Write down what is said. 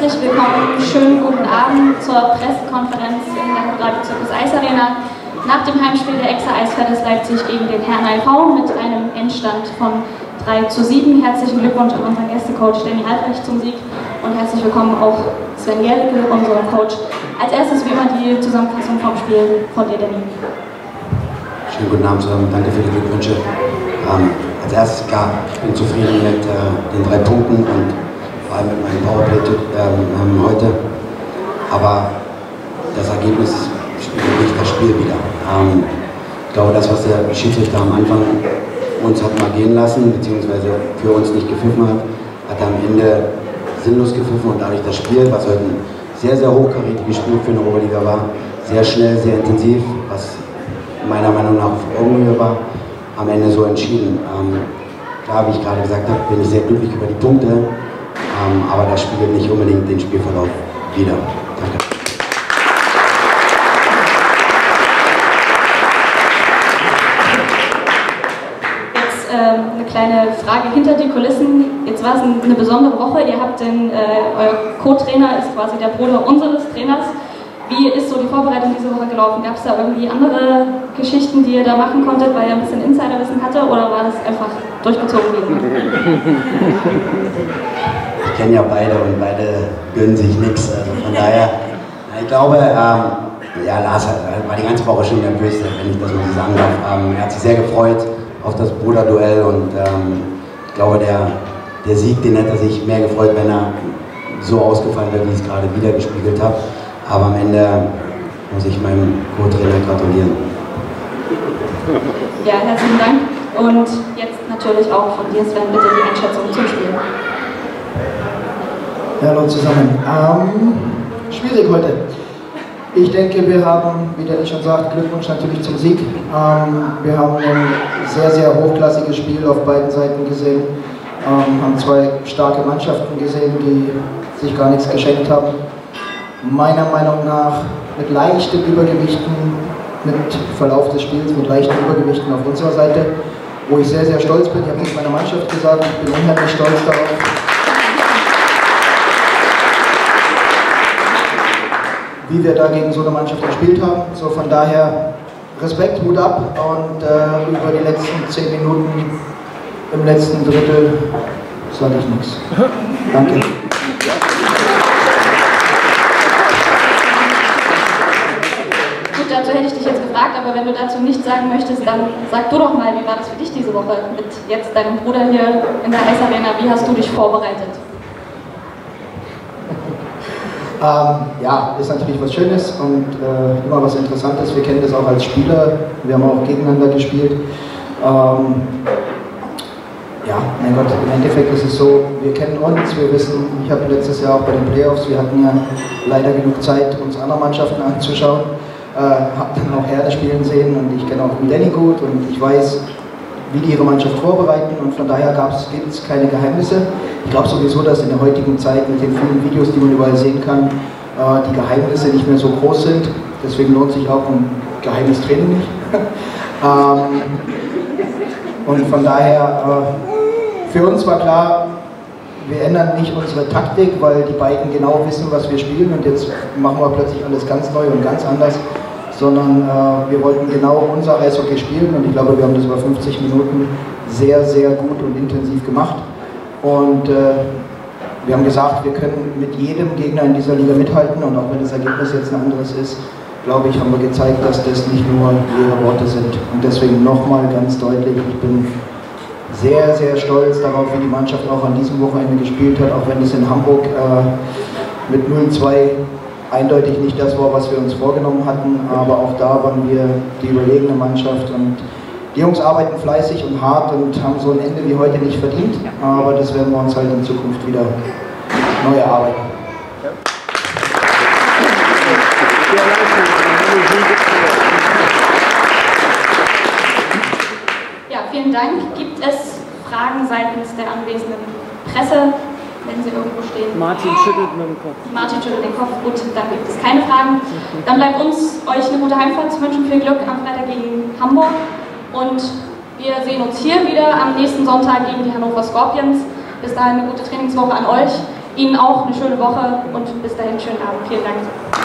herzlich willkommen, schönen guten Abend zur Pressekonferenz in der Radbezirkes Eisarena nach dem Heimspiel der Exa Eisfeldes Leipzig gegen den Herrn IV mit einem Endstand von 3 zu 7. Herzlichen Glückwunsch an unseren Gästecoach Danny Albrecht zum Sieg und herzlich willkommen auch Sven Gerlicke, unserem Coach. Als erstes wie immer die Zusammenfassung vom Spiel von dir, Danny. Schönen guten Abend zusammen, danke für die Glückwünsche. Ähm, als erstes, klar, ich bin zufrieden mit äh, den drei Punkten und allem mit meinem Powerplay ähm, heute. Aber das Ergebnis spiegelt nicht das Spiel wieder. Ähm, ich glaube, das, was der Schiedsrichter am Anfang uns hat mal gehen lassen, beziehungsweise für uns nicht gepfiffen hat, hat am Ende sinnlos gepfiffen und dadurch das Spiel, was heute ein sehr, sehr hochkarätiges Spiel für eine Oberliga war, sehr schnell, sehr intensiv, was meiner Meinung nach auf Augenhöhe war, am Ende so entschieden. Ähm, klar, wie ich gerade gesagt habe, bin ich sehr glücklich über die Punkte. Ähm, aber das spiegelt nicht unbedingt den Spielverlauf wider. Danke. Jetzt ähm, eine kleine Frage hinter die Kulissen. Jetzt war es eine besondere Woche. Ihr habt den, äh, euer Co-Trainer ist quasi der Bruder unseres Trainers. Wie ist so die Vorbereitung diese Woche gelaufen? Gab es da irgendwie andere Geschichten, die ihr da machen konntet, weil ihr ein bisschen Insiderwissen hatte oder war das einfach durchgezogen kenne ja beide und beide gönnen sich nichts. Also von daher, ich glaube, ähm, ja, Lars war die ganze Woche schon nervös, wenn ich das mal so sagen darf. Ähm, er hat sich sehr gefreut auf das Bruderduell und ähm, ich glaube, der, der Sieg, den hätte er sich mehr gefreut, wenn er so ausgefallen wäre, wie ich es gerade wieder gespiegelt habe. Aber am Ende muss ich meinem Co-Trainer gratulieren. Ja, herzlichen Dank. Und jetzt natürlich auch von dir, Sven, bitte die Einschätzung zum Spiel. Hallo zusammen. Ähm, schwierig heute. Ich denke, wir haben, wie der schon sagt, Glückwunsch natürlich zum Sieg. Ähm, wir haben ein sehr, sehr hochklassiges Spiel auf beiden Seiten gesehen. Ähm, haben zwei starke Mannschaften gesehen, die sich gar nichts geschenkt haben meiner Meinung nach mit leichten Übergewichten, mit Verlauf des Spiels, mit leichten Übergewichten auf unserer Seite, wo ich sehr, sehr stolz bin. Ich habe es meiner Mannschaft gesagt, ich bin unheimlich stolz darauf. Wie wir da gegen so eine Mannschaft gespielt haben. So von daher Respekt, Hut ab und äh, über die letzten zehn Minuten im letzten Drittel sage ich nichts. Danke. dazu hätte ich dich jetzt gefragt, aber wenn du dazu nichts sagen möchtest, dann sag du doch mal, wie war das für dich diese Woche mit jetzt deinem Bruder hier in der Eisarena? Wie hast du dich vorbereitet? Ähm, ja, ist natürlich was Schönes und äh, immer was Interessantes. Wir kennen das auch als Spieler. Wir haben auch gegeneinander gespielt. Ähm, ja, mein Gott, im Endeffekt ist es so, wir kennen uns, wir wissen, ich habe letztes Jahr auch bei den Playoffs, wir hatten ja leider genug Zeit, uns andere Mannschaften anzuschauen äh, habe dann auch Herde spielen sehen und ich kenne auch den Danny gut und ich weiß, wie die ihre Mannschaft vorbereiten und von daher gibt es keine Geheimnisse. Ich glaube sowieso, dass in der heutigen Zeit mit den vielen Videos, die man überall sehen kann, äh, die Geheimnisse nicht mehr so groß sind. Deswegen lohnt sich auch ein geheimes Training nicht. ähm, und von daher, äh, für uns war klar, wir ändern nicht unsere Taktik, weil die beiden genau wissen, was wir spielen und jetzt machen wir plötzlich alles ganz neu und ganz anders sondern äh, wir wollten genau unser Eishockey spielen und ich glaube, wir haben das über 50 Minuten sehr, sehr gut und intensiv gemacht. Und äh, wir haben gesagt, wir können mit jedem Gegner in dieser Liga mithalten und auch wenn das Ergebnis jetzt ein anderes ist, glaube ich, haben wir gezeigt, dass das nicht nur leere Worte sind. Und deswegen nochmal ganz deutlich, ich bin sehr, sehr stolz darauf, wie die Mannschaft auch an diesem Wochenende gespielt hat, auch wenn es in Hamburg äh, mit 0-2 eindeutig nicht das war, was wir uns vorgenommen hatten, aber auch da waren wir die überlegene Mannschaft und die Jungs arbeiten fleißig und hart und haben so ein Ende wie heute nicht verdient, aber das werden wir uns halt in Zukunft wieder neu erarbeiten. Ja, vielen Dank. Gibt es Fragen seitens der anwesenden Presse? Wenn sie irgendwo stehen. Martin schüttelt mit dem Kopf. Martin schüttelt den Kopf. Gut, dann gibt es keine Fragen. Dann bleibt uns, euch eine gute Heimfahrt zu wünschen. Viel Glück am Freitag gegen Hamburg. Und wir sehen uns hier wieder am nächsten Sonntag gegen die Hannover Scorpions. Bis dahin eine gute Trainingswoche an euch. Ihnen auch eine schöne Woche und bis dahin schönen Abend. Vielen Dank.